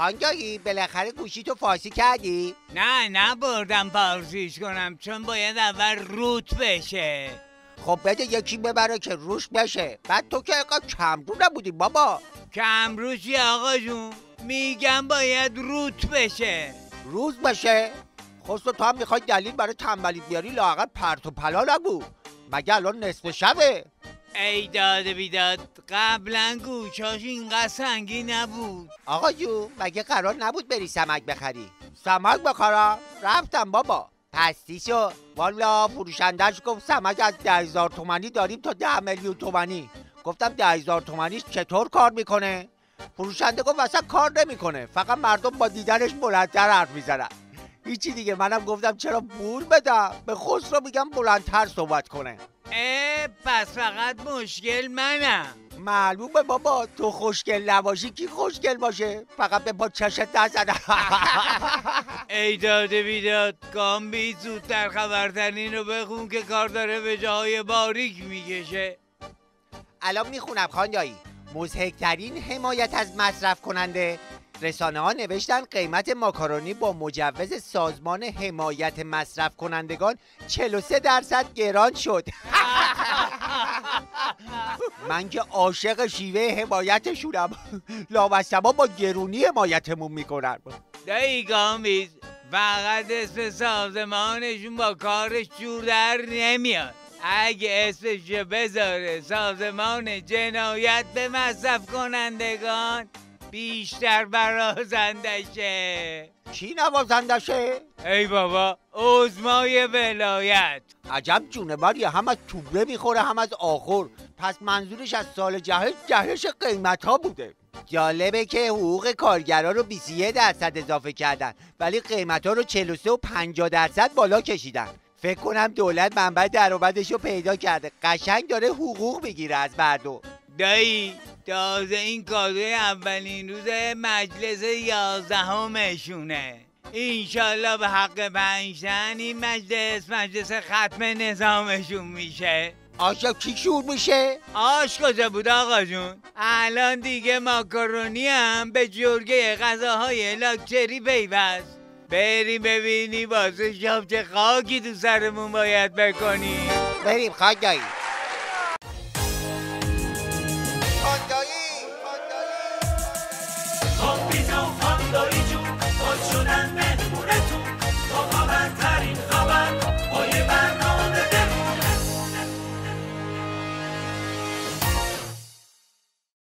خانجایی بالاخره گوشی تو فارسی کردی؟ نه نبردم پارسیش کنم چون باید اول روت بشه. خب بده یکی ببره که روش بشه. بعد تو که اینقدر کمرو نبودی بابا. کمروشی آقا جون؟ میگم باید روت بشه. روز بشه؟ خسرو تو هم می‌خوای دلیل برای تنبلی بیاری؟ لااقل پرت و پلا نگو. مگه الان نصف شبه؟ ای داد بیداد قبلا گوشاش اینقدر سنگی نبود. آقا جون مگه قرار نبود بری سمک بخری؟ سمک بخرم رفتم بابا. پستیشو والا فروشندهش گفت سمک از ده هزار تومنی داریم تا ده میلیون تومنی گفتم ده هزار تومنیش چطور کار می‌کنه؟ فروشنده گفت اصلا کار نمی‌کنه. فقط مردم با دیدنش بلندتر حرف می‌زنن. هیچی دیگه. منم گفتم چرا پول بدم؟ به خسرو میگم بلندتر صحبت کنه. اه پس فقط مشکل منم. معلومه بابا تو خوشگل نباشی کی خوشگل باشه؟ فقط به با چشت نزنه ای داده بیداد گامبی زودتر خبرترین رو بخون که کار داره به جاهای باریک می‌کشه. الان می‌خونم خانجایی. مزهکترین حمایت از مصرف کننده. رسانه ها نوشتن قیمت ماکارونی با مجوز سازمان حمایت مصرف کنندگان 43 درصد گران شد. من که عاشق شیوه حمایتشونم لابستما با گرونی حمایتمون می‌کنن. دایی گامبیز فقط اسم سازمانشون با کارش جور در نمیاد. اگه اسمش بذاره سازمان جنایت به مصرف کنندگان بیشتر برازندشه. کی نوازندشه؟ ای بابا عزمای ولایت. عجب جونبری هم از توبه می‌خوره هم از آخر پس منظورش از سال جهش جهش قیمت ها بوده. جالبه که حقوق کارگرا رو 21 درصد اضافه کردن ولی قیمت ها رو 43 و 50 درصد بالا کشیدن. فکر کنم دولت منبع درآمدش رو پیدا کرده. قشنگ داره حقوق می‌گیره از مردم. دایی تازه این کادوی اولین روز مجلس یازدهمشونه. اینشالله به حق پنجتن این مجلس مجلس ختم نظامشون میشه. آشا کی شور میشه؟ آش کجا بود آقا جون؟ الان دیگه ماکارونی هم به جرگه غذاهای لاکچری پیوست. بریم ببینی واسه شاب چه خاکی تو سرمون باید بکنیم. بریم خاگایی